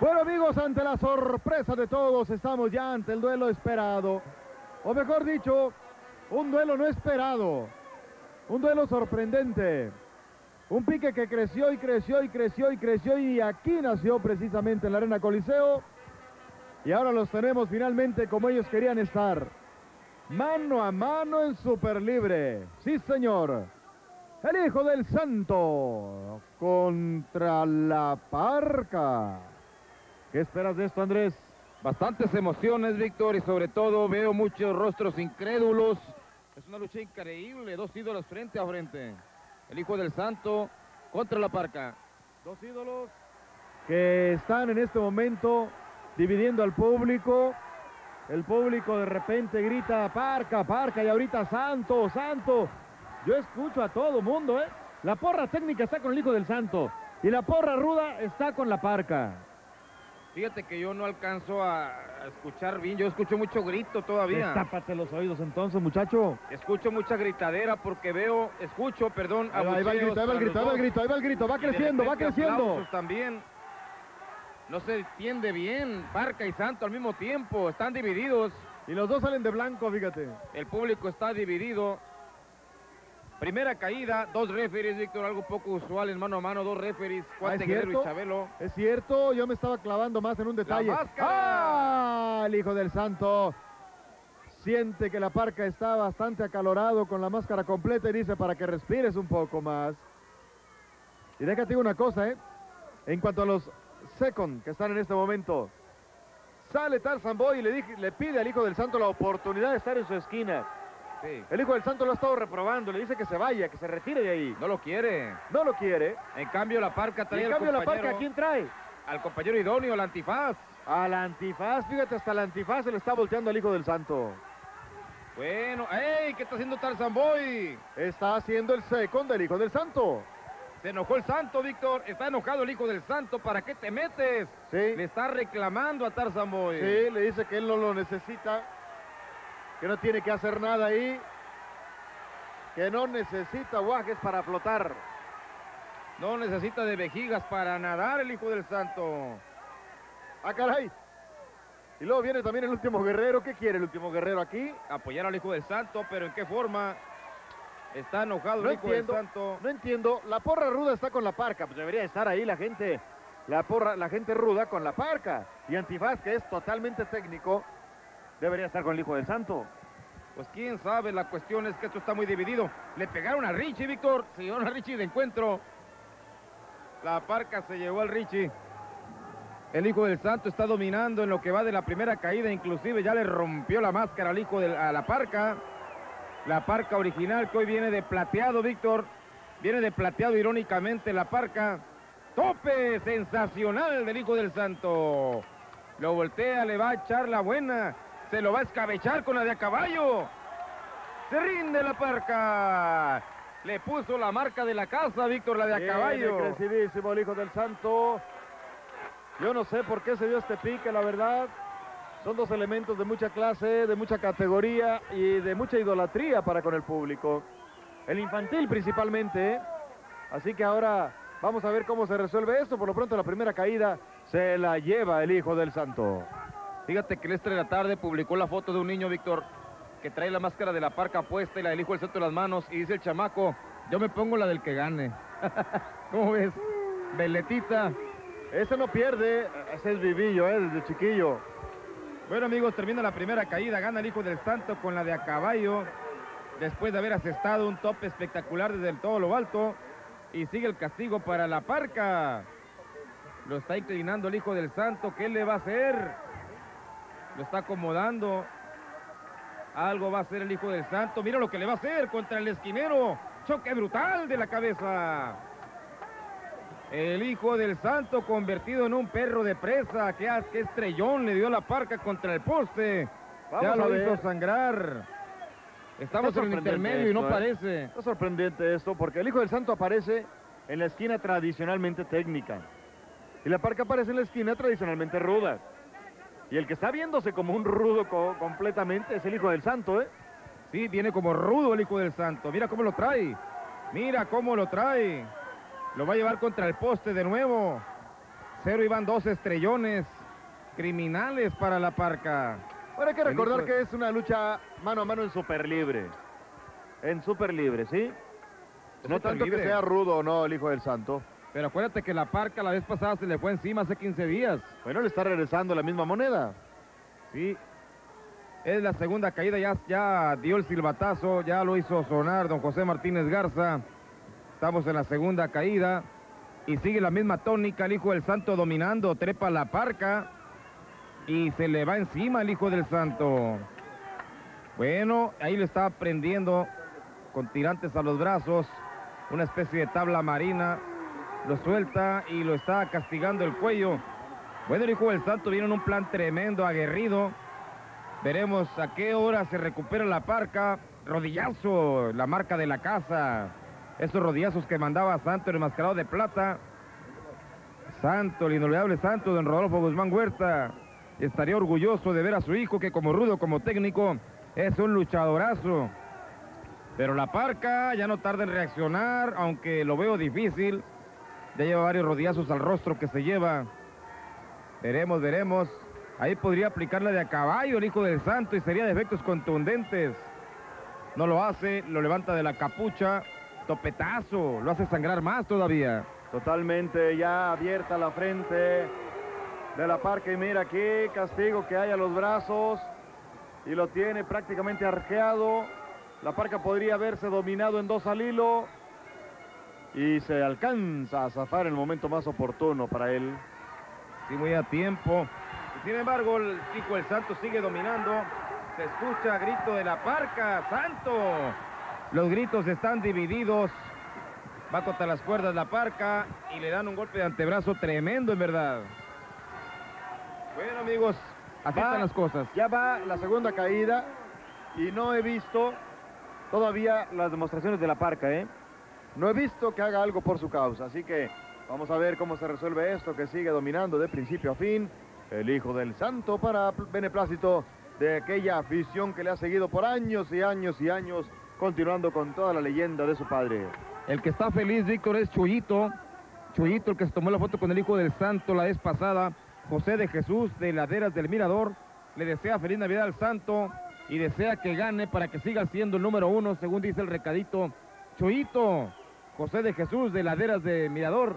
Bueno amigos, ante la sorpresa de todos, estamos ya ante el duelo esperado. O mejor dicho, un duelo no esperado. Un duelo sorprendente. Un pique que creció y creció y creció y creció y aquí nació precisamente en la Arena Coliseo. Y ahora los tenemos finalmente como ellos querían estar. Mano a mano en Super Libre. Sí, señor. El Hijo del Santo contra la Parca. ¿Qué esperas de esto, Andrés? Bastantes emociones, Víctor, y sobre todo veo muchos rostros incrédulos. Es una lucha increíble, dos ídolos frente a frente. El Hijo del Santo contra la Parca. Dos ídolos que están en este momento dividiendo al público. El público de repente grita Parca, Parca y ahorita Santo, Santo. Yo escucho a todo mundo, ¿eh? La porra técnica está con el Hijo del Santo y la porra ruda está con la Parca. Fíjate que yo no alcanzo a escuchar bien, yo escucho mucho grito todavía. Tápate los oídos entonces, muchacho. Escucho mucha gritadera porque veo, escucho, perdón, ahí va, ahí va el grito, ahí va el grito, ahí va el grito, ahí va el grito, va creciendo, va creciendo. también. No se entiende bien, Parca y Santo al mismo tiempo, están divididos. Y los dos salen de blanco, fíjate. El público está dividido. Primera caída, dos referees, Víctor, algo poco usual en mano a mano, dos referees, Cuate ¿Ah, Guerrero y Chabelo. Es cierto, yo me estaba clavando más en un detalle. La ¡Ah! El hijo del santo siente que la parca está bastante acalorado con la máscara completa y dice para que respires un poco más. Y déjate una cosa, ¿eh? En cuanto a los second que están en este momento, sale Tarzan Boy y le, le pide al hijo del santo la oportunidad de estar en su esquina. El hijo del santo lo ha estado reprobando, le dice que se vaya, que se retire de ahí. No lo quiere. No lo quiere. En cambio la parca trae En cambio la parca, ¿quién trae? Al compañero idóneo, al antifaz. Al antifaz, fíjate, hasta el antifaz se le está volteando al hijo del santo. Bueno, ¡ey! ¿Qué está haciendo Tarzan Boy? Está haciendo el second del hijo del santo. Se enojó el santo, Víctor. Está enojado el hijo del santo. ¿Para qué te metes? Sí. Le está reclamando a Tarzan Boy. Sí, le dice que él no lo necesita que no tiene que hacer nada ahí, que no necesita guajes para flotar. No necesita de vejigas para nadar el Hijo del Santo. ¡Ah, caray! Y luego viene también el último guerrero. ¿Qué quiere el último guerrero aquí? Apoyar al Hijo del Santo, pero ¿en qué forma? Está enojado el Hijo del Santo. No entiendo. La porra ruda está con la parca. Pues debería estar ahí la gente, la porra, la gente ruda con la parca. Y Antifaz, que es totalmente técnico, debería estar con el Hijo del Santo. Pues quién sabe, la cuestión es que esto está muy dividido. Le pegaron a Richie, Víctor. Se llevaron a Richie de encuentro. La parca se llevó al Richie. El Hijo del Santo está dominando en lo que va de la primera caída. Inclusive ya le rompió la máscara al Hijo de a la parca. La parca original que hoy viene de plateado, Víctor. Viene de plateado irónicamente la parca. Tope sensacional del Hijo del Santo. Lo voltea, le va a echar la buena. Se lo va a escabechar con la de a caballo. Se rinde la parca. Le puso la marca de la casa, Víctor, la de a caballo. crecidísimo el hijo del santo. Yo no sé por qué se dio este pique, la verdad. Son dos elementos de mucha clase, de mucha categoría y de mucha idolatría para con el público. El infantil principalmente. ¿eh? Así que ahora vamos a ver cómo se resuelve esto. Por lo pronto la primera caída se la lleva el hijo del santo. Fíjate que el de la tarde publicó la foto de un niño, Víctor, que trae la máscara de la parca puesta y la del hijo del santo en las manos. Y dice el chamaco, yo me pongo la del que gane. ¿Cómo ves? Beletita. Ese no pierde, ese es vivillo, ¿eh? desde chiquillo. Bueno amigos, termina la primera caída, gana el hijo del santo con la de a caballo. Después de haber asestado un tope espectacular desde todo lo alto. Y sigue el castigo para la parca. Lo está inclinando el hijo del santo. ¿Qué le va a hacer? Lo está acomodando. Algo va a hacer el hijo del santo. Mira lo que le va a hacer contra el esquinero. Choque brutal de la cabeza. El hijo del santo convertido en un perro de presa. Qué, estrellón le dio la parca contra el poste. ya lo hizo sangrar. Estamos en el intermedio y no ¿eh? parece. Está sorprendente esto porque el hijo del santo aparece en la esquina tradicionalmente técnica. Y la parca aparece en la esquina tradicionalmente ruda. Y el que está viéndose como un rudo completamente es el Hijo del Santo, ¿eh? Sí, viene como rudo el Hijo del Santo. Mira cómo lo trae. Mira cómo lo trae. Lo va a llevar contra el poste de nuevo. Cero iban dos estrellones criminales para la parca. Bueno, hay que recordar que es una lucha mano a mano en super libre. En super libre, ¿sí? No tanto que sea rudo o no el hijo del santo. Pero acuérdate que la parca la vez pasada se le fue encima hace 15 días. Bueno, le está regresando la misma moneda. Sí. Es la segunda caída, ya, ya dio el silbatazo, ya lo hizo sonar don José Martínez Garza. Estamos en la segunda caída y sigue la misma tónica, el hijo del santo dominando, trepa la parca y se le va encima el hijo del santo. Bueno, ahí lo está prendiendo con tirantes a los brazos, una especie de tabla marina, lo suelta y lo está castigando el cuello. Bueno, el hijo del santo viene en un plan tremendo, aguerrido. Veremos a qué hora se recupera la parca. Rodillazo, la marca de la casa. Esos rodillazos que mandaba Santo, el enmascarado de plata. Santo, el inolvidable Santo, don Rodolfo Guzmán Huerta. Estaría orgulloso de ver a su hijo que como rudo, como técnico, es un luchadorazo. Pero la parca ya no tarda en reaccionar, aunque lo veo difícil. Ya lleva varios rodillazos al rostro que se lleva. Veremos, veremos. Ahí podría aplicarle de a caballo el hijo del santo y sería de efectos contundentes. No lo hace, lo levanta de la capucha. Topetazo, lo hace sangrar más todavía. Totalmente ya abierta la frente de la parca y mira qué castigo que hay a los brazos y lo tiene prácticamente arqueado. La parca podría haberse dominado en dos al hilo y se alcanza a zafar en el momento más oportuno para él. Sí, muy a tiempo. Sin embargo, el chico del Santo sigue dominando. Se escucha grito de la parca. ¡Santo! Los gritos están divididos. Va contra las cuerdas la parca y le dan un golpe de antebrazo tremendo, en verdad. Bueno, amigos, así Va- están las cosas. Ya va la segunda caída y no he visto todavía las demostraciones de la parca, ¿eh? No he visto que haga algo por su causa, así que vamos a ver cómo se resuelve esto que sigue dominando de principio a fin el Hijo del Santo para pl- beneplácito de aquella afición que le ha seguido por años y años y años, continuando con toda la leyenda de su padre. El que está feliz, Víctor, es Chuyito. Chuyito, el que se tomó la foto con el Hijo del Santo la vez pasada. José de Jesús, de Laderas del Mirador. Le desea feliz Navidad al Santo y desea que gane para que siga siendo el número uno, según dice el recadito. Chuyito, José de Jesús, de Laderas del Mirador,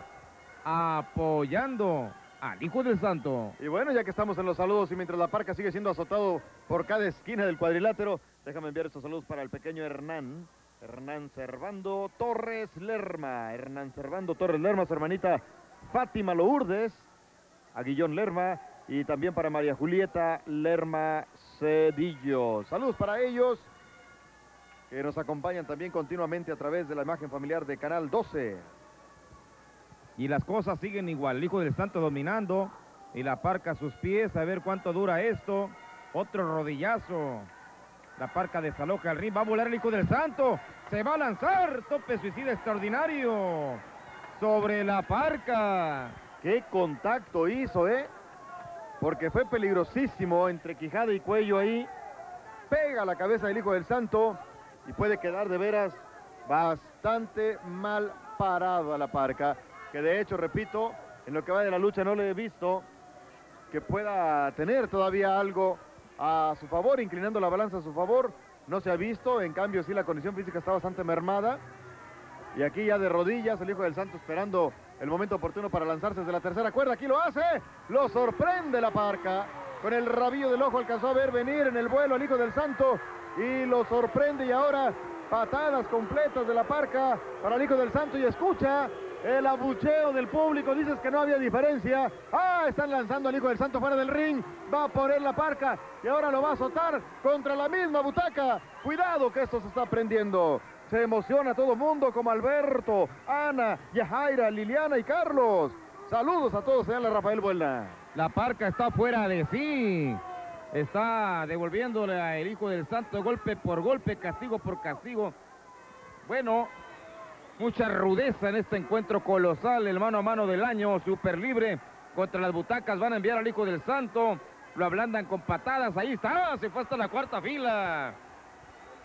apoyando al Hijo del Santo. Y bueno, ya que estamos en los saludos y mientras la parca sigue siendo azotado por cada esquina del cuadrilátero, déjame enviar estos saludos para el pequeño Hernán. Hernán Servando Torres Lerma. Hernán Servando Torres Lerma, su hermanita Fátima Lourdes, a Guillón Lerma y también para María Julieta Lerma Cedillo. Saludos para ellos que nos acompañan también continuamente a través de la imagen familiar de Canal 12. Y las cosas siguen igual. El Hijo del Santo dominando. Y la parca a sus pies. A ver cuánto dura esto. Otro rodillazo. La parca desaloja el ring. Va a volar el Hijo del Santo. Se va a lanzar. Tope suicida extraordinario. Sobre la parca. ¿Qué contacto hizo, eh? Porque fue peligrosísimo entre quijada y cuello ahí. Pega la cabeza del Hijo del Santo y puede quedar de veras bastante mal parado a la parca. Que de hecho, repito, en lo que va de la lucha no le he visto que pueda tener todavía algo a su favor, inclinando la balanza a su favor. No se ha visto, en cambio sí la condición física está bastante mermada. Y aquí ya de rodillas, el Hijo del Santo esperando el momento oportuno para lanzarse desde la tercera cuerda. Aquí lo hace, lo sorprende la parca. Con el rabillo del ojo alcanzó a ver venir en el vuelo al Hijo del Santo y lo sorprende y ahora patadas completas de la parca para el Hijo del Santo y escucha el abucheo del público. Dices que no había diferencia. Ah, están lanzando al Hijo del Santo fuera del ring. Va a poner la parca y ahora lo va a azotar contra la misma butaca. Cuidado que esto se está prendiendo. Se emociona todo el mundo como Alberto, Ana, Yajaira, Liliana y Carlos. Saludos a todos, señala Rafael Buelna. La parca está fuera de sí. Está devolviéndole al Hijo del Santo golpe por golpe, castigo por castigo. Bueno, mucha rudeza en este encuentro colosal, el mano a mano del año, super libre. Contra las butacas van a enviar al Hijo del Santo. Lo ablandan con patadas. Ahí está, se fue hasta la cuarta fila.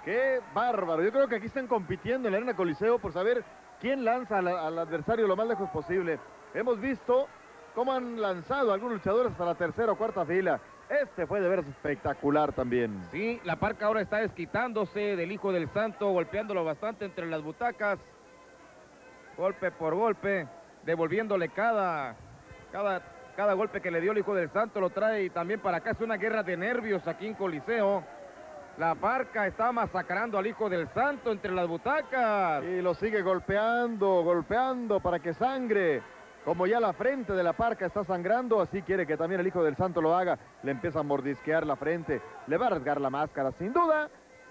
Qué bárbaro. Yo creo que aquí están compitiendo en la Arena Coliseo por saber quién lanza al, al adversario lo más lejos posible. Hemos visto cómo han lanzado algunos luchadores hasta la tercera o cuarta fila. Este fue de veras espectacular también. Sí, la parca ahora está desquitándose del hijo del santo, golpeándolo bastante entre las butacas. Golpe por golpe, devolviéndole cada, cada, cada golpe que le dio el hijo del santo, lo trae también para acá. Es una guerra de nervios aquí en Coliseo. La parca está masacrando al hijo del santo entre las butacas. Y lo sigue golpeando, golpeando para que sangre. Como ya la frente de la parca está sangrando, así quiere que también el hijo del santo lo haga. Le empieza a mordisquear la frente, le va a rasgar la máscara. Sin duda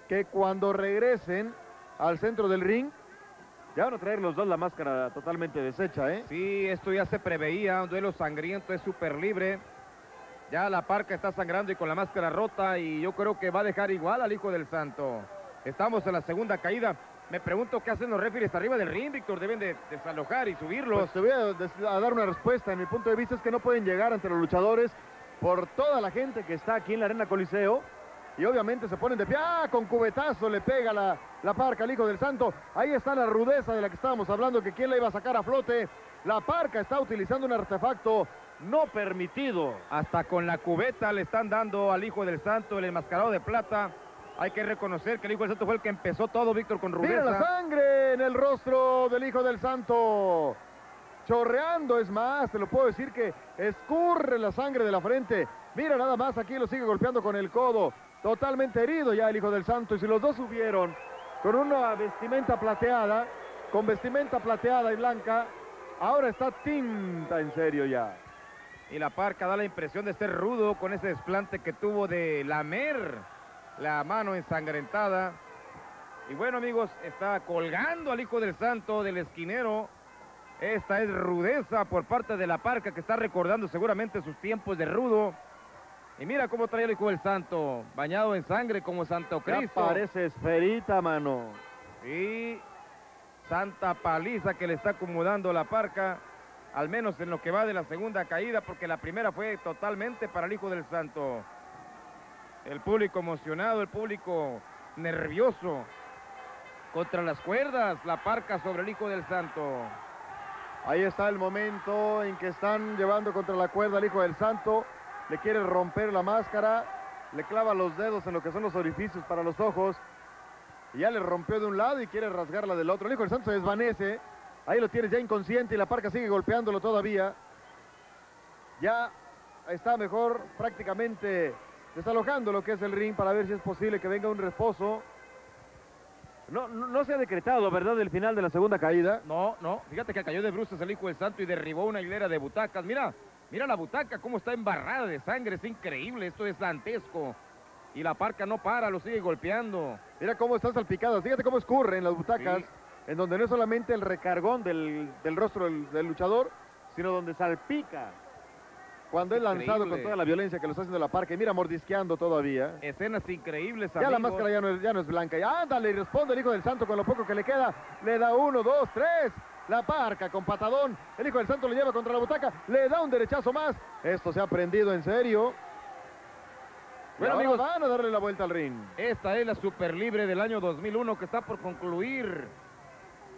que cuando regresen al centro del ring, ya van a traer los dos la máscara totalmente deshecha, ¿eh? Sí, esto ya se preveía, un duelo sangriento, es súper libre. Ya la parca está sangrando y con la máscara rota y yo creo que va a dejar igual al hijo del santo. Estamos en la segunda caída. Me pregunto qué hacen los referees arriba del ring, Víctor. Deben de desalojar y subirlos. Pues te voy a, a, dar una respuesta. En mi punto de vista es que no pueden llegar ante los luchadores por toda la gente que está aquí en la Arena Coliseo. Y obviamente se ponen de pie. ¡Ah! Con cubetazo le pega la, la parca al hijo del santo. Ahí está la rudeza de la que estábamos hablando, que quién la iba a sacar a flote. La parca está utilizando un artefacto no permitido. Hasta con la cubeta le están dando al hijo del santo el enmascarado de plata. Hay que reconocer que el Hijo del Santo fue el que empezó todo, Víctor, con rudeza. Mira la sangre en el rostro del Hijo del Santo. Chorreando, es más, te lo puedo decir que escurre la sangre de la frente. Mira nada más, aquí lo sigue golpeando con el codo. Totalmente herido ya el Hijo del Santo. Y si los dos subieron con una vestimenta plateada, con vestimenta plateada y blanca, ahora está tinta en serio ya. Y la parca da la impresión de ser rudo con ese desplante que tuvo de lamer la mano ensangrentada. Y bueno, amigos, está colgando al Hijo del Santo del esquinero. Esta es rudeza por parte de la parca que está recordando seguramente sus tiempos de rudo. Y mira cómo trae el Hijo del Santo, bañado en sangre como Santo Cristo. Ya parece esferita, mano. Sí, santa paliza que le está acomodando la parca, al menos en lo que va de la segunda caída, porque la primera fue totalmente para el Hijo del Santo. El público emocionado, el público nervioso. Contra las cuerdas, la parca sobre el Hijo del Santo. Ahí está el momento en que están llevando contra la cuerda al Hijo del Santo. Le quiere romper la máscara, le clava los dedos en lo que son los orificios para los ojos. Y ya le rompió de un lado y quiere rasgarla del otro. El Hijo del Santo se desvanece. Ahí lo tienes ya inconsciente y la parca sigue golpeándolo todavía. Ya está mejor prácticamente desalojando lo que es el ring para ver si es posible que venga un reposo. No, no, se ha decretado, ¿verdad?, el final de la segunda caída. No, no. Fíjate que cayó de bruces el Hijo del Santo y derribó una hilera de butacas. Mira, mira la butaca, cómo está embarrada de sangre. Es increíble, esto es dantesco. Y la parca no para, lo sigue golpeando. Mira cómo están salpicadas. Fíjate cómo escurren las butacas. En donde no es solamente el recargón del, rostro del luchador, sino donde salpica cuando es lanzado con toda la violencia que lo está haciendo la parca. Y mira, mordisqueando todavía. Escenas increíbles, Ya la máscara ya no, es, ya no es blanca. Ya ándale y responde el Hijo del Santo con lo poco que le queda. Le da uno, dos, tres. La parca con patadón. El Hijo del Santo le lleva contra la butaca. Le da un derechazo más. Esto se ha prendido en serio. Bueno, amigos, van a darle la vuelta al ring. Esta es la Super Libre del año 2001 que está por concluir.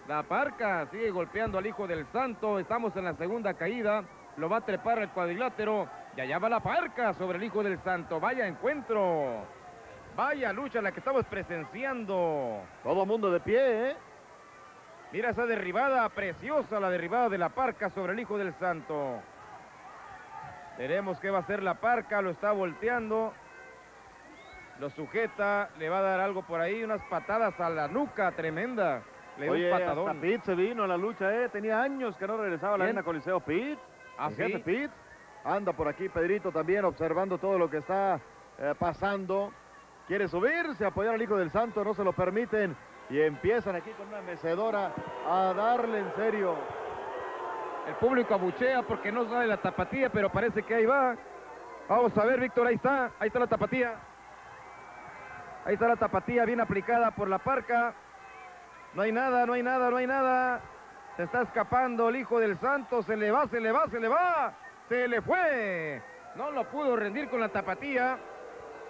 La parca sigue golpeando al Hijo del Santo. Estamos en la segunda caída lo va a trepar el cuadrilátero y allá va la parca sobre el Hijo del Santo. Vaya encuentro, vaya lucha la que estamos presenciando. Todo mundo de pie, ¿eh? Mira esa derribada, preciosa la derribada de la parca sobre el Hijo del Santo. Veremos qué va a hacer la parca, lo está volteando. Lo sujeta, le va a dar algo por ahí, unas patadas a la nuca, tremenda. Le dio un patadón. Hasta Pete se vino a la lucha, ¿eh? Tenía años que no regresaba a la arena Coliseo. ¿Ah, Pete. Anda por aquí Pedrito también observando todo lo que está eh, pasando. Quiere subirse, apoyar al Hijo del Santo, no se lo permiten. Y empiezan aquí con una mecedora a darle en serio. El público abuchea porque no sabe la tapatía, pero parece que ahí va. Vamos a ver, Víctor, ahí está. Ahí está la tapatía. Ahí está la tapatía bien aplicada por la parca. No hay nada, no hay nada, no hay nada. Se está escapando el hijo del santo. Se le va, se le va, se le va. Se le fue. No lo pudo rendir con la tapatía.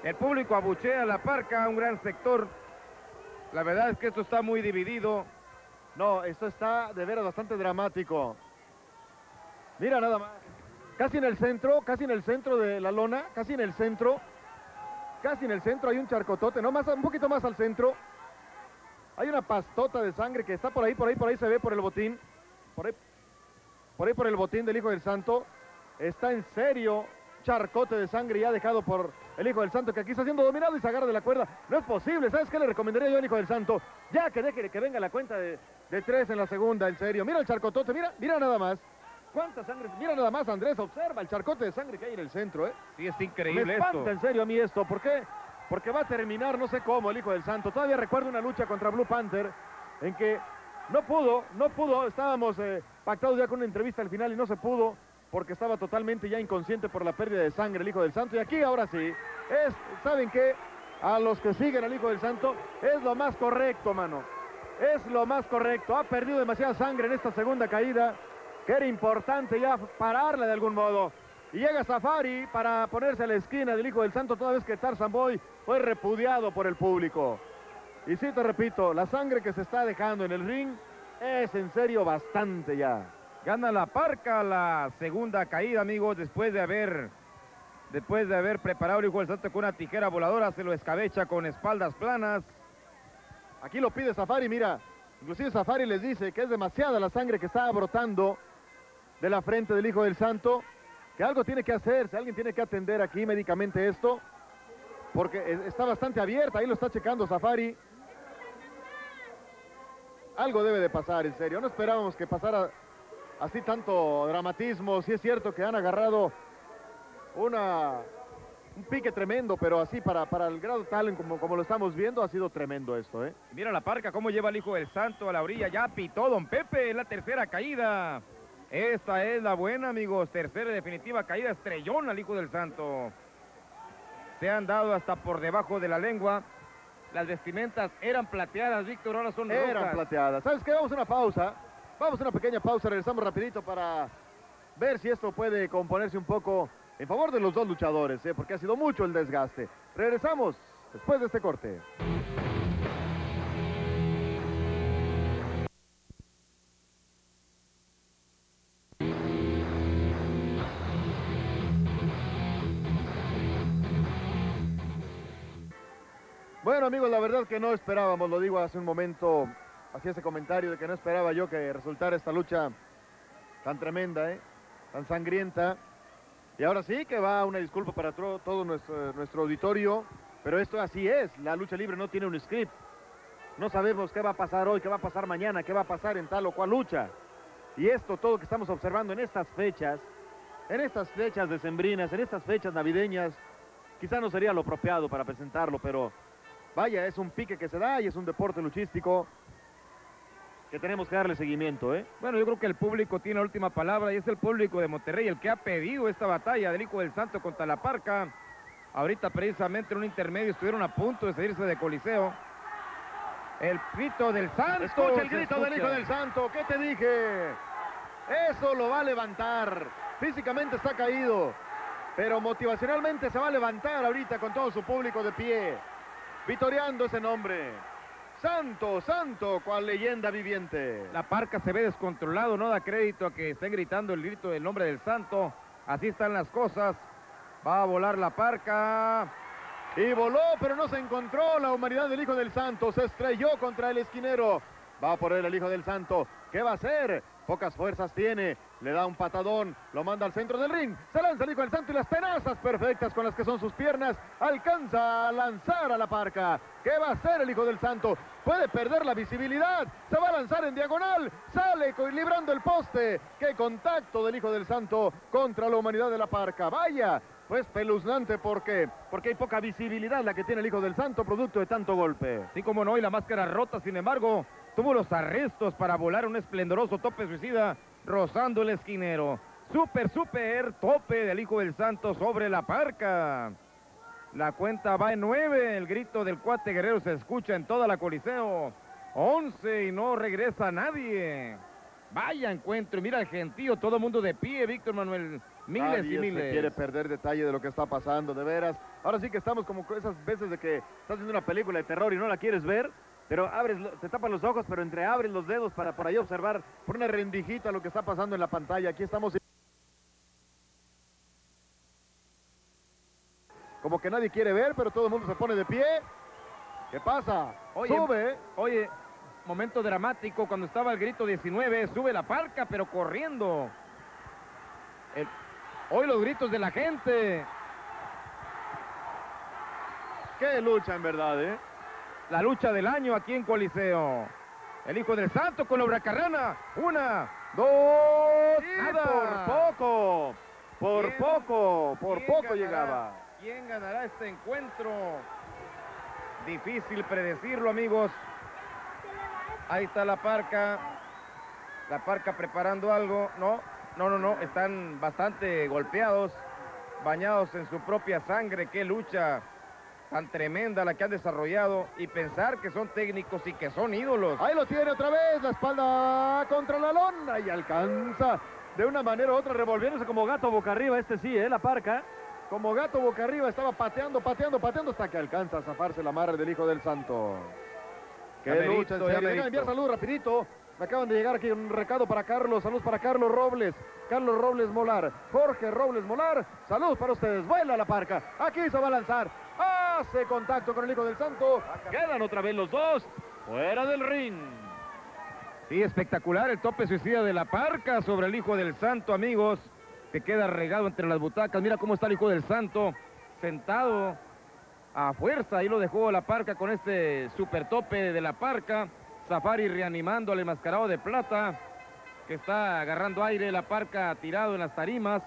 El público abuchea la parca, un gran sector. La verdad es que esto está muy dividido. No, esto está de veras bastante dramático. Mira nada más. casi en el centro, casi en el centro de la lona, casi en el centro, casi en el centro hay un charcotote, no más, un poquito más al centro. Hay una pastota de sangre que está por ahí, por ahí, por ahí se ve por el botín, por ahí, por ahí por el botín del Hijo del Santo. Está en serio, charcote de sangre ya dejado por el Hijo del Santo, que aquí está siendo dominado y se agarra de la cuerda. No es posible, ¿sabes qué le recomendaría yo al Hijo del Santo? Ya que deje que venga la cuenta de, de tres en la segunda, en serio. Mira el charcotote, mira, mira nada más. ¿Cuánta sangre? Mira nada más, Andrés, observa el charcote de sangre que hay en el centro, ¿eh? Sí, es increíble Me espanta en serio a mí esto. ¿Por qué? Porque va a terminar, no sé cómo, el Hijo del Santo. Todavía recuerdo una lucha contra Blue Panther en que no pudo, no pudo. Estábamos eh, pactados ya con una entrevista al final y no se pudo porque estaba totalmente ya inconsciente por la pérdida de sangre el Hijo del Santo. Y aquí ahora sí, es, ¿saben qué? A los que siguen al Hijo del Santo es lo más correcto, mano. Es lo más correcto. Ha perdido demasiada sangre en esta segunda caída que era importante ya pararla de algún modo. Y llega Safari para ponerse a la esquina del Hijo del Santo toda vez que Tarzan Boy fue repudiado por el público. Y sí te repito, la sangre que se está dejando en el ring es en serio bastante ya. Gana la parca la segunda caída, amigos, después de haber después de haber preparado el Hijo del Santo con una tijera voladora, se lo escabecha con espaldas planas. Aquí lo pide Safari, mira, inclusive Safari les dice que es demasiada la sangre que está brotando de la frente del Hijo del Santo, que algo tiene que hacerse, alguien tiene que atender aquí médicamente esto, porque está bastante abierta, ahí lo está checando Safari. Algo debe de pasar, en serio, no esperábamos que pasara así tanto dramatismo, si es cierto que han agarrado una, un pique tremendo, pero así para, para el grado tal como, como lo estamos viendo ha sido tremendo esto. ¿eh? Mira la parca, cómo lleva el Hijo del Santo a la orilla, ya pitó Don Pepe, la tercera caída. Esta es la buena, amigos. Tercera y definitiva caída estrellón al Hijo del Santo. Se han dado hasta por debajo de la lengua. Las vestimentas eran plateadas, Víctor, ahora son rojas. Eran plateadas. ¿Sabes qué? Vamos a una pausa. Vamos a una pequeña pausa. Regresamos rapidito para ver si esto puede componerse un poco en favor de los dos luchadores, ¿eh? porque ha sido mucho el desgaste. Regresamos después de este corte. Bueno amigos, la verdad que no esperábamos, lo digo hace un momento, hacía ese comentario de que no esperaba yo que resultara esta lucha tan tremenda, ¿eh? tan sangrienta. Y ahora sí que va una disculpa para todo nuestro, auditorio, pero esto así es, la lucha libre no tiene un script. No sabemos qué va a pasar hoy, qué va a pasar mañana, qué va a pasar en tal o cual lucha. Y esto, todo que estamos observando en estas fechas, en estas fechas decembrinas, en estas fechas navideñas, quizá no sería lo apropiado para presentarlo, pero Vaya, es un pique que se da y es un deporte luchístico que tenemos que darle seguimiento, ¿eh? Bueno, yo creo que el público tiene la última palabra y es el público de Monterrey el que ha pedido esta batalla del Hijo del Santo contra la Parca. Ahorita precisamente en un intermedio estuvieron a punto de salirse de Coliseo. El grito del Santo. Escucha el grito del Hijo del Santo. ¿Qué te dije? Eso lo va a levantar. Físicamente está caído. Pero motivacionalmente se va a levantar ahorita con todo su público de pie vitoreando ese nombre. Santo, santo, cual leyenda viviente. La parca se ve descontrolado, no da crédito a que estén gritando el grito del nombre del santo. Así están las cosas. Va a volar la parca. Y voló, pero no se encontró la humanidad del Hijo del Santo. Se estrelló contra el esquinero. Va por él el Hijo del Santo. ¿Qué va a hacer? Pocas fuerzas tiene. Le da un patadón. Lo manda al centro del ring. Se lanza el Hijo del Santo y las tenazas perfectas con las que son sus piernas. Alcanza a lanzar a la parca. ¿Qué va a hacer el Hijo del Santo? Puede perder la visibilidad. Se va a lanzar en diagonal. Sale librando el poste. ¡Qué contacto del Hijo del Santo contra la humanidad de la parca! ¡Vaya! Pues peluznante, ¿por qué? Porque hay poca visibilidad la que tiene el Hijo del Santo, producto de tanto golpe. Sí, como no, y la máscara rota, sin embargo, tuvo los arrestos para volar un esplendoroso tope suicida, rozando el esquinero. Super, super tope del Hijo del Santo sobre la parca. La cuenta va en nueve, el grito del cuate guerrero se escucha en toda la coliseo. Once y no regresa nadie. Vaya encuentro, mira el gentío, todo el mundo de pie, Víctor Manuel, miles y miles. Se quiere perder detalle de lo que está pasando, de veras. Ahora sí que estamos como esas veces de que estás viendo una película de terror y no la quieres ver, pero abres, te tapan los ojos, pero entre abres los dedos para por ahí observar por una rendijita lo que está pasando en la pantalla. Aquí estamos... Como que nadie quiere ver, pero todo el mundo se pone de pie. ¿Qué pasa? Sube. Oye, momento dramático cuando estaba el grito 19. Sube la parca, pero corriendo. El... Hoy los gritos de la gente. Qué lucha en verdad, ¿eh? La lucha del año aquí en Coliseo. El hijo del santo con la huracarrana. Una, dos, nada. por poco, por ¿Quién- poco, por ¿Quién poco ganará? llegaba. ¿Quién ganará este encuentro? Difícil predecirlo, amigos. Ahí está la parca. La parca preparando algo. No, no, no, no. Están bastante golpeados, bañados en su propia sangre. Qué lucha tan tremenda la que han desarrollado. Y pensar que son técnicos y que son ídolos. Ahí lo tiene otra vez, la espalda contra la lona y alcanza de una manera u otra revolviéndose como gato boca arriba, este sí, ¿eh? La parca. Como gato boca arriba estaba pateando, pateando, pateando hasta que alcanza a zafarse la madre del hijo del santo. Qué lucha, en serio. Venga, enviar salud rapidito. Me acaban de llegar aquí un recado para Carlos, saludos para Carlos Robles, Carlos Robles Molar, Jorge Robles Molar, saludos para ustedes, vuela la parca, aquí se va a lanzar, hace contacto con el hijo del santo, quedan otra vez los dos, fuera del ring. Sí, espectacular el tope suicida de la parca sobre el Hijo del Santo, amigos, que queda regado entre las butacas. Mira cómo está el Hijo del Santo, sentado a fuerza. Ahí lo dejó la parca con este super tope de la parca. Safari reanimando al enmascarado de plata, que está agarrando aire. La parca tirado en las tarimas.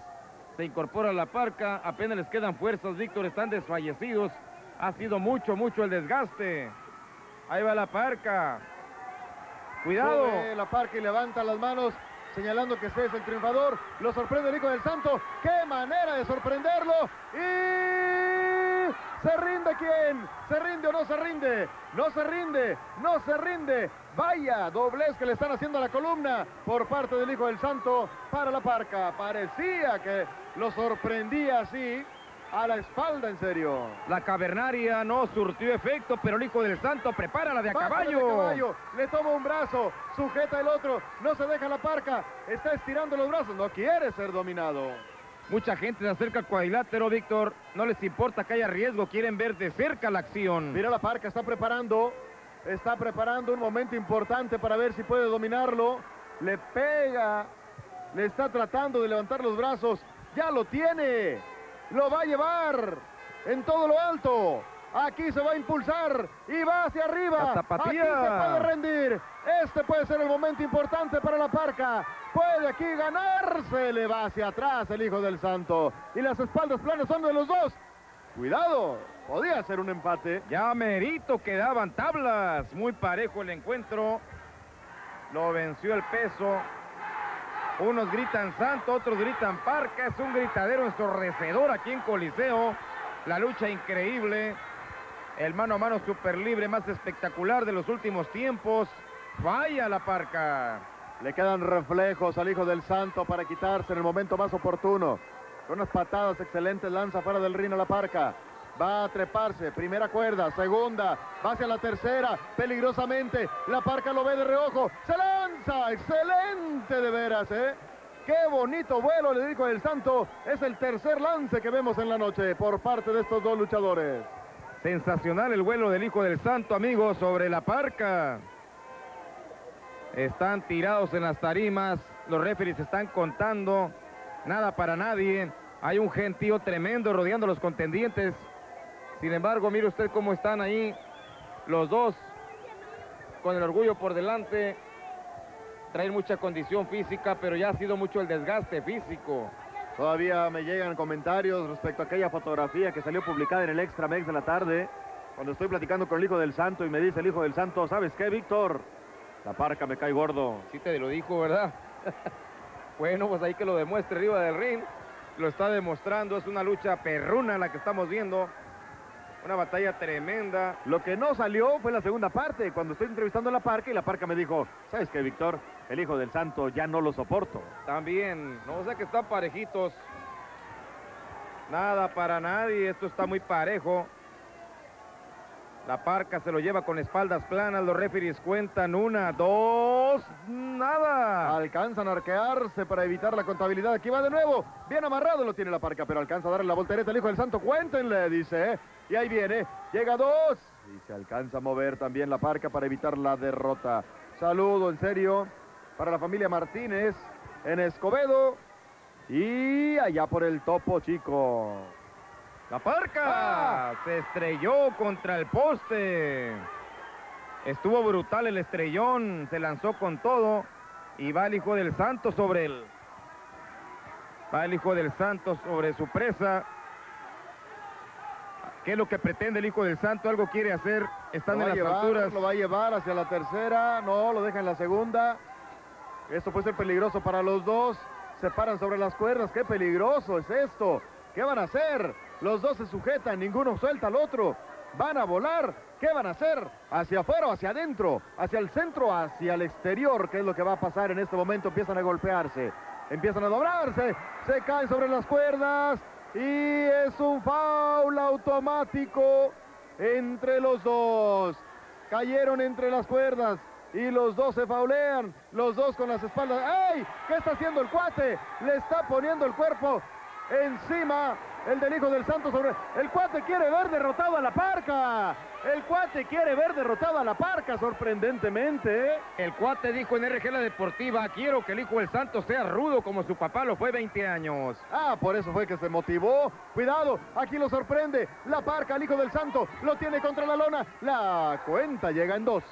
Se incorpora la parca. Apenas les quedan fuerzas, Víctor. Están desfallecidos. Ha sido mucho, mucho el desgaste. Ahí va la parca. Cuidado. La parca y levanta las manos señalando que ese es el triunfador. Lo sorprende el Hijo del Santo. ¡Qué manera de sorprenderlo! Y se rinde quién? ¿Se rinde o no se rinde? No se rinde, no se rinde. Vaya doblez que le están haciendo a la columna por parte del Hijo del Santo para la parca. Parecía que lo sorprendía así a la espalda en serio. La cavernaria no surtió efecto, pero el hijo del santo prepara la de a de caballo. caballo, le toma un brazo, sujeta el otro, no se deja la parca, está estirando los brazos, no quiere ser dominado. Mucha gente se acerca al cuadrilátero, Víctor. No les importa que haya riesgo, quieren ver de cerca la acción. Mira la parca, está preparando, está preparando un momento importante para ver si puede dominarlo. Le pega, le está tratando de levantar los brazos, ya lo tiene, lo va a llevar en todo lo alto. Aquí se va a impulsar y va hacia arriba. Aquí se puede rendir. Este puede ser el momento importante para la parca. Puede aquí ganarse. Le va hacia atrás el hijo del santo. Y las espaldas planas son de los dos. Cuidado, podía ser un empate. Ya merito quedaban tablas. Muy parejo el encuentro. Lo venció el peso. Unos gritan santo, otros gritan parca. Es un gritadero ensordecedor aquí en Coliseo. La lucha increíble. El mano a mano super libre más espectacular de los últimos tiempos. Vaya la parca. Le quedan reflejos al hijo del santo para quitarse en el momento más oportuno. Con unas patadas excelentes lanza fuera del ring a la parca. Va a treparse, primera cuerda, segunda, va hacia la tercera, peligrosamente. La parca lo ve de reojo, se excelente de veras, ¿eh? Qué bonito vuelo, le dijo el santo. Es el tercer lance que vemos en la noche por parte de estos dos luchadores. Sensacional el vuelo del Hijo del Santo, amigos, sobre la parca. Están tirados en las tarimas, los referees están contando, nada para nadie. Hay un gentío tremendo rodeando a los contendientes. Sin embargo, mire usted cómo están ahí los dos, con el orgullo por delante. Traen mucha condición física, pero ya ha sido mucho el desgaste físico. Todavía me llegan comentarios respecto a aquella fotografía que salió publicada en el Extra Mex de la tarde, cuando estoy platicando con el Hijo del Santo y me dice el Hijo del Santo, ¿sabes qué, Víctor? La parca me cae gordo. Sí te lo dijo, ¿verdad? bueno, pues ahí que lo demuestre arriba del ring. Lo está demostrando, es una lucha perruna la que estamos viendo. Una batalla tremenda. Lo que no salió fue la segunda parte, cuando estoy entrevistando a la parca y la parca me dijo, ¿sabes qué, Víctor? El Hijo del Santo ya no lo soporto. También, no o sea que están parejitos. Nada para nadie, esto está muy parejo. La parca se lo lleva con espaldas planas. Los referees cuentan una, dos, nada. Alcanzan a arquearse para evitar la contabilidad. Aquí va de nuevo. Bien amarrado lo tiene la parca, pero alcanza a darle la voltereta al hijo del santo. Cuéntenle, dice. ¿eh? Y ahí viene. Llega dos. Y se alcanza a mover también la parca para evitar la derrota. Saludo, en serio, para la familia Martínez en Escobedo. Y allá por el topo, chico. La parca se estrelló contra el poste. Estuvo brutal el estrellón, se lanzó con todo y va el hijo del santo sobre él. Va el hijo del santo sobre su presa. ¿Qué es lo que pretende el hijo del santo? Algo quiere hacer, están en las alturas. Lo va a llevar hacia la tercera, no, lo deja en la segunda. Esto puede ser peligroso para los dos. Se paran sobre las cuerdas, qué peligroso es esto. ¿Qué van a hacer? Los dos se sujetan, ninguno suelta al otro. Van a volar. ¿Qué van a hacer? ¿Hacia afuera hacia adentro? ¿Hacia el centro hacia el exterior? ¿Qué es lo que va a pasar en este momento? Empiezan a golpearse. Empiezan a doblarse. Se caen sobre las cuerdas. Y es un foul automático entre los dos. Cayeron entre las cuerdas y los dos se faulean, los dos con las espaldas. ¡Ey! ¿Qué está haciendo el cuate? Le está poniendo el cuerpo encima el del Hijo del Santo sobre... El cuate quiere ver derrotado a la parca. El cuate quiere ver derrotado a la parca, sorprendentemente. El cuate dijo en RG La Deportiva, quiero que el Hijo del Santo sea rudo como su papá lo fue 20 años. Ah, por eso fue que se motivó. Cuidado, aquí lo sorprende. La parca, el Hijo del Santo, lo tiene contra la lona. La cuenta llega en dos.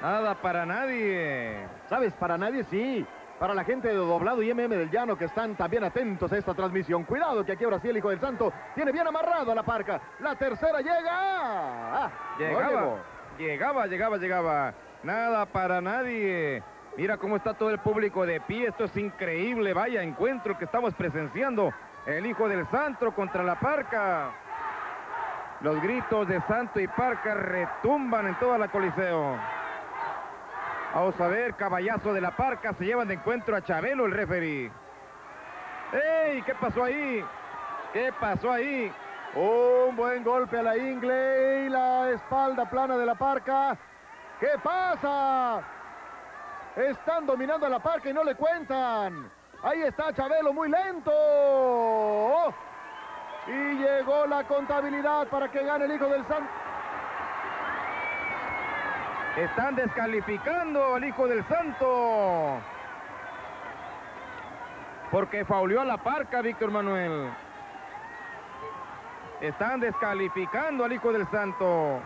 Nada para nadie. ¿Sabes? Para nadie sí para la gente de Doblado y MM del Llano que están también atentos a esta transmisión. Cuidado que aquí ahora sí el Hijo del Santo tiene bien amarrado a la parca. La tercera llega. Ah, llegaba, llegaba, llegaba, llegaba. Nada para nadie. Mira cómo está todo el público de pie. Esto es increíble. Vaya encuentro que estamos presenciando. El Hijo del Santo contra la parca. Los gritos de Santo y Parca retumban en toda la coliseo. Vamos a ver, caballazo de la parca, se llevan de encuentro a Chabelo el referee. ¡Ey! ¿Qué pasó ahí? ¿Qué pasó ahí? Un buen golpe a la ingle y la espalda plana de la parca. ¿Qué pasa? Están dominando a la parca y no le cuentan. Ahí está Chabelo muy lento. Y llegó la contabilidad para que gane el hijo del Santo. Están descalificando al hijo del santo. Porque fauleó a la parca, Víctor Manuel. Están descalificando al hijo del santo.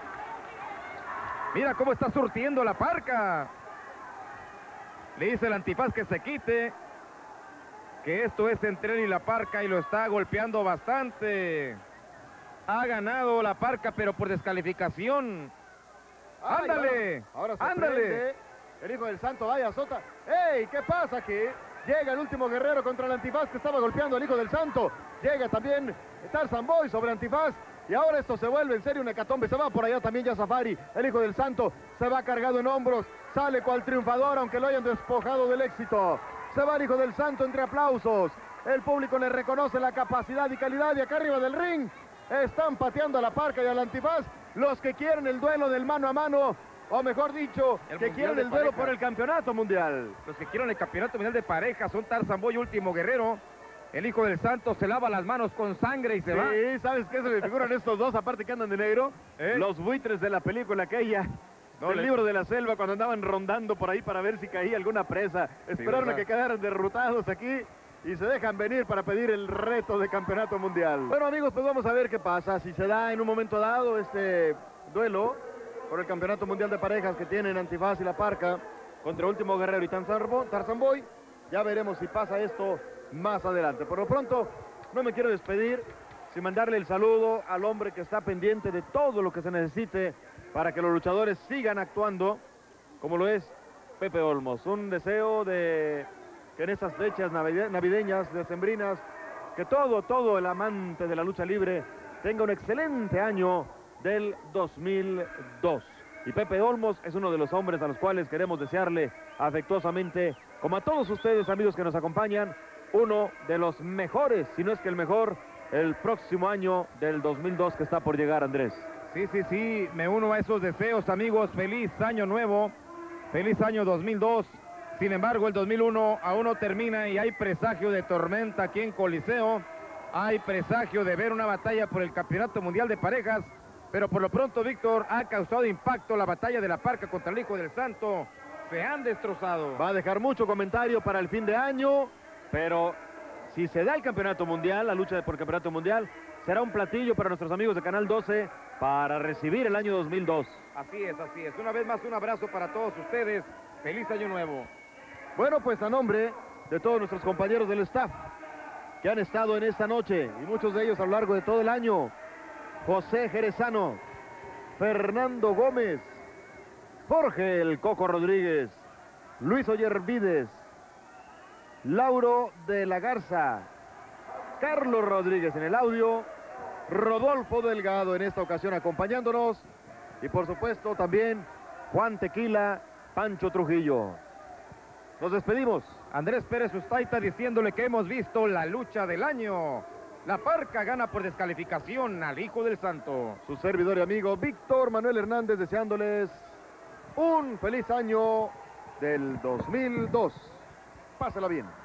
Mira cómo está surtiendo la parca. Le dice el antifaz que se quite. Que esto es entre él y la parca y lo está golpeando bastante. Ha ganado la parca, pero por descalificación. ¡Ándale! Ahora, se ¡Ándale! El hijo del santo vaya sota. ¡Ey! ¿Qué pasa aquí? Llega el último guerrero contra el antifaz que estaba golpeando al hijo del santo. Llega también Tarzan Boy sobre antifaz. Y ahora esto se vuelve en serio un hecatombe. Se va por allá también ya Safari. El hijo del santo se va cargado en hombros. Sale cual triunfador aunque lo hayan despojado del éxito. Se va el hijo del santo entre aplausos. El público le reconoce la capacidad y calidad. Y acá arriba del ring están pateando a la parca y al antifaz los que quieren el duelo del mano a mano, o mejor dicho, que quieren el duelo por el campeonato mundial. Los que quieren el campeonato mundial de pareja son Tarzan Boy, último guerrero. El hijo del santo se lava las manos con sangre y se va. Sí, ¿sabes qué se me figuran estos dos, aparte que andan de negro? ¿Eh? Los buitres de la película aquella. el libro de la selva cuando andaban rondando por ahí para ver si caía alguna presa. Esperaron a que quedaran derrotados aquí y se dejan venir para pedir el reto de campeonato mundial. Bueno amigos, pues vamos a ver qué pasa. Si se da en un momento dado este duelo por el campeonato mundial de parejas que tienen Antifaz y La Parca contra Último Guerrero y Tarzan Boy, ya veremos si pasa esto más adelante. Por lo pronto, no me quiero despedir sin mandarle el saludo al hombre que está pendiente de todo lo que se necesite para que los luchadores sigan actuando, como lo es Pepe Olmos. Un deseo de que en estas fechas navideñas, decembrinas, que todo, todo el amante de la lucha libre tenga un excelente año del 2002. Y Pepe Olmos es uno de los hombres a los cuales queremos desearle afectuosamente, como a todos ustedes amigos que nos acompañan, uno de los mejores, si no es que el mejor, el próximo año del 2002 que está por llegar, Andrés. Sí, sí, sí, me uno a esos deseos, amigos. Feliz año nuevo, feliz año 2002. Sin embargo, el 2001 aún no termina y hay presagio de tormenta aquí en Coliseo. Hay presagio de ver una batalla por el Campeonato Mundial de Parejas. Pero por lo pronto, Víctor, ha causado impacto la batalla de la Parca contra el Hijo del Santo. Se han destrozado. Va a dejar mucho comentario para el fin de año, pero si se da el Campeonato Mundial, la lucha por el Campeonato Mundial, será un platillo para nuestros amigos de Canal 12 para recibir el año 2002. Así es, así es. Una vez más, un abrazo para todos ustedes. Feliz año nuevo. Bueno, pues a nombre de todos nuestros compañeros del staff que han estado en esta noche y muchos de ellos a lo largo de todo el año, José Jerezano, Fernando Gómez, Jorge El Coco Rodríguez, Luis Ollervides, Lauro de la Garza, Carlos Rodríguez en el audio, Rodolfo Delgado en esta ocasión acompañándonos y por supuesto también Juan Tequila, Pancho Trujillo. Nos despedimos. Andrés Pérez Ustaita diciéndole que hemos visto la lucha del año. La Parca gana por descalificación al Hijo del Santo. Su servidor y amigo Víctor Manuel Hernández deseándoles un feliz año del 2002. Pásela bien.